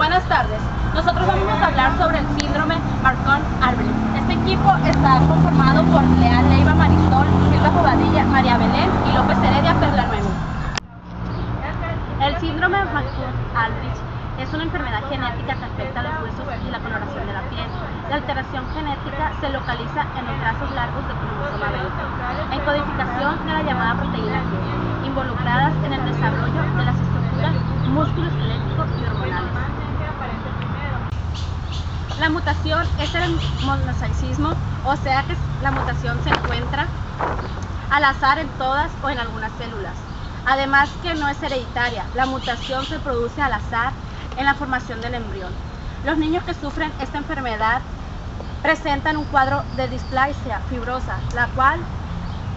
Buenas tardes. Nosotros vamos a hablar sobre el síndrome Marcon-Arbrick. Este equipo está conformado por Leal Leiva Marisol, Silva Jovadilla, María Belén y López Heredia Pedro Nuevo. El síndrome Marcon-Arbrick es una enfermedad genética que afecta a los huesos y la coloración de la piel. La alteración genética se localiza en los trazos largos de cromosoma 20, en codificación de la llamada proteína G, involucradas en el desarrollo de las estructuras músculo-esquelético y hormonales. La mutación es el monosaicismo, o sea que la mutación se encuentra al azar en todas o en algunas células. Además que no es hereditaria, la mutación se produce al azar en la formación del embrión. Los niños que sufren esta enfermedad presentan un cuadro de displasia fibrosa, la cual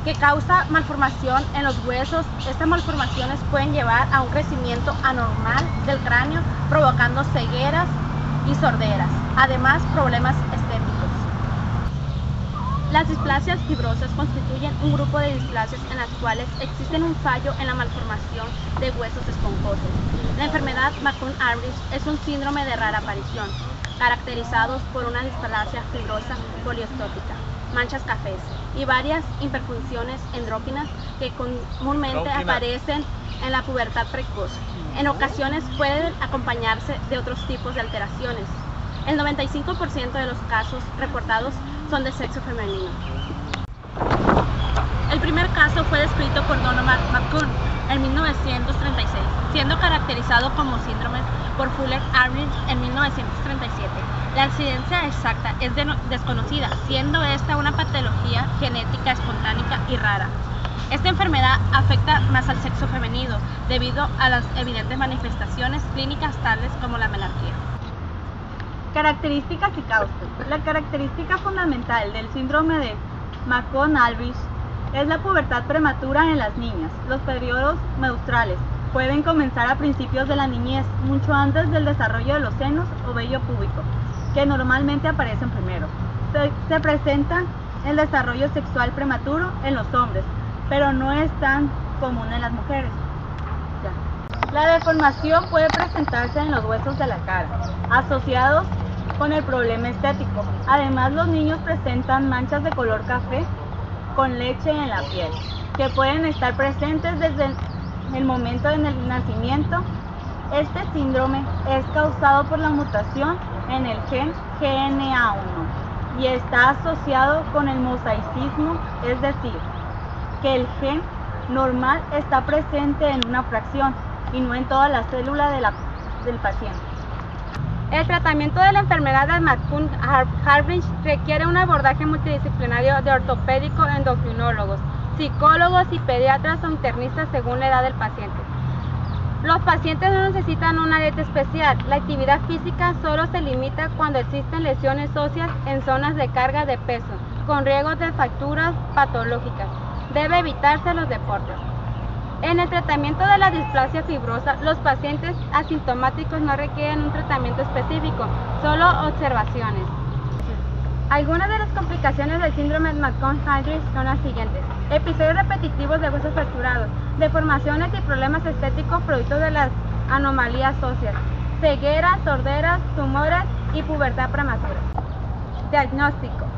que causa malformación en los huesos. Estas malformaciones pueden llevar a un crecimiento anormal del cráneo, provocando cegueras y sorderas, además problemas estéticos. Las displasias fibrosas constituyen un grupo de displasias en las cuales existen un fallo en la malformación de huesos esponjosos. La enfermedad McCune-Arbrick es un síndrome de rara aparición, caracterizados por una displasia fibrosa poliostótica, manchas cafés y varias imperfunciones endróquinas que comúnmente aparecen en la pubertad precoz. En ocasiones pueden acompañarse de otros tipos de alteraciones. El 95% de los casos reportados son de sexo femenino. El primer caso fue descrito por Donovan McCune en 1936, siendo caracterizado como síndrome por Fuller-Arbrick en 1937. La incidencia exacta es desconocida, siendo esta una patología genética espontánea y rara. Esta enfermedad afecta más al sexo femenino debido a las evidentes manifestaciones clínicas tales como la menarquía. Características y causas. La característica fundamental del síndrome de McCone-Albright es la pubertad prematura en las niñas. Los periodos menstruales pueden comenzar a principios de la niñez, mucho antes del desarrollo de los senos o vello púbico, que normalmente aparecen primero. Se, se presenta el desarrollo sexual prematuro en los hombres, pero no es tan común en las mujeres. La deformación puede presentarse en los huesos de la cara, asociados con el problema estético. Además, los niños presentan manchas de color café con leche en la piel, que pueden estar presentes desde el momento del nacimiento. Este síndrome es causado por la mutación en el gen GNA1 y está asociado con el mosaicismo, es decir, que el gen normal está presente en una fracción y no en toda la célula del paciente. El tratamiento de la enfermedad de McCune-Harvich requiere un abordaje multidisciplinario de ortopédico, endocrinólogos, psicólogos y pediatras o internistas según la edad del paciente. Los pacientes no necesitan una dieta especial. La actividad física solo se limita cuando existen lesiones óseas en zonas de carga de peso, con riesgos de fracturas patológicas. Debe evitarse los deportes. En el tratamiento de la displasia fibrosa, los pacientes asintomáticos no requieren un tratamiento específico, solo observaciones. Algunas de las complicaciones del síndrome de McCone-Hydrich son las siguientes. Episodios repetitivos de huesos fracturados, deformaciones y problemas estéticos producto de las anomalías óseas, ceguera, sorderas, tumores y pubertad prematura. Diagnóstico.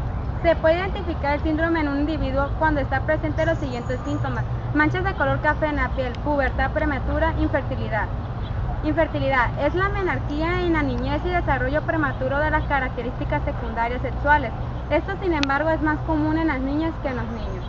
Se puede identificar el síndrome en un individuo cuando está presente los siguientes síntomas. Manchas de color café en la piel, pubertad prematura, infertilidad. Infertilidad es la menarquía en la niñez y desarrollo prematuro de las características secundarias sexuales. Esto, sin embargo, es más común en las niñas que en los niños.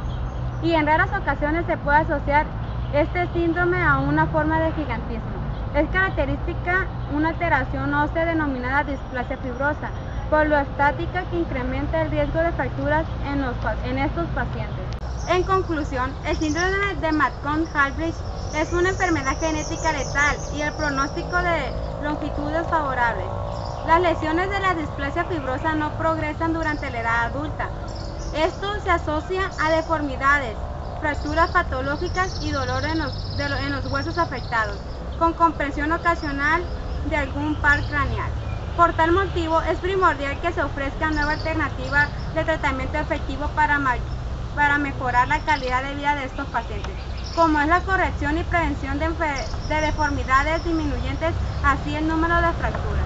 Y en raras ocasiones se puede asociar este síndrome a una forma de gigantismo. Es característica una alteración ósea denominada displasia fibrosa, por lo estática que incrementa el riesgo de fracturas en, estos pacientes. En conclusión, el síndrome de McCone-Halbridge es una enfermedad genética letal y el pronóstico de longitud es favorable. Las lesiones de la displasia fibrosa no progresan durante la edad adulta. Esto se asocia a deformidades, fracturas patológicas y dolor en los, en los huesos afectados, con compresión ocasional de algún par craneal. Por tal motivo, es primordial que se ofrezca nueva alternativa de tratamiento efectivo para, para mejorar la calidad de vida de estos pacientes, como es la corrección y prevención de, de deformidades disminuyentes, así el número de fracturas.